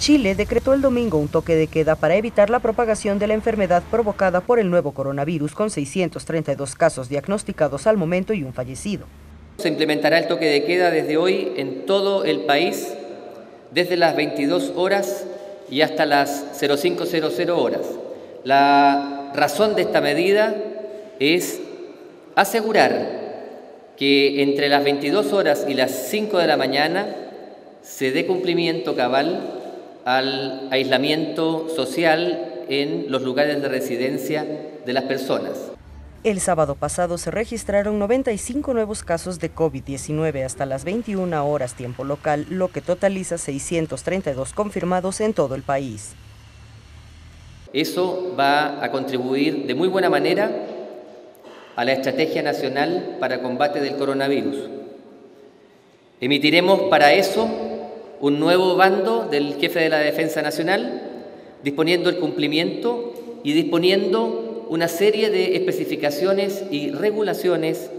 Chile decretó el domingo un toque de queda para evitar la propagación de la enfermedad provocada por el nuevo coronavirus con 632 casos diagnosticados al momento y un fallecido. Se implementará el toque de queda desde hoy en todo el país, desde las 22 horas y hasta las 0500 horas. La razón de esta medida es asegurar que entre las 22 horas y las 5 de la mañana se dé cumplimiento cabal al aislamiento social en los lugares de residencia de las personas. El sábado pasado se registraron 95 nuevos casos de COVID-19 hasta las 21 horas tiempo local, lo que totaliza 632 confirmados en todo el país. Eso va a contribuir de muy buena manera a la Estrategia Nacional para Combate del Coronavirus. Emitiremos para eso un nuevo bando del jefe de la Defensa Nacional, disponiendo el cumplimiento y disponiendo una serie de especificaciones y regulaciones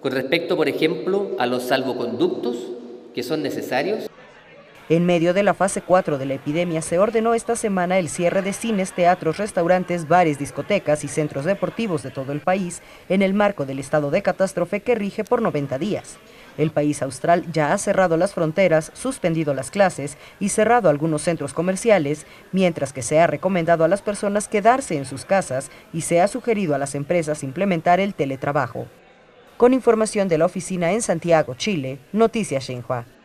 con respecto, por ejemplo, a los salvoconductos que son necesarios. En medio de la fase 4 de la epidemia se ordenó esta semana el cierre de cines, teatros, restaurantes, bares, discotecas y centros deportivos de todo el país en el marco del estado de catástrofe que rige por 90 días. El país austral ya ha cerrado las fronteras, suspendido las clases y cerrado algunos centros comerciales, mientras que se ha recomendado a las personas quedarse en sus casas y se ha sugerido a las empresas implementar el teletrabajo. Con información de la oficina en Santiago, Chile, Noticias Xinhua.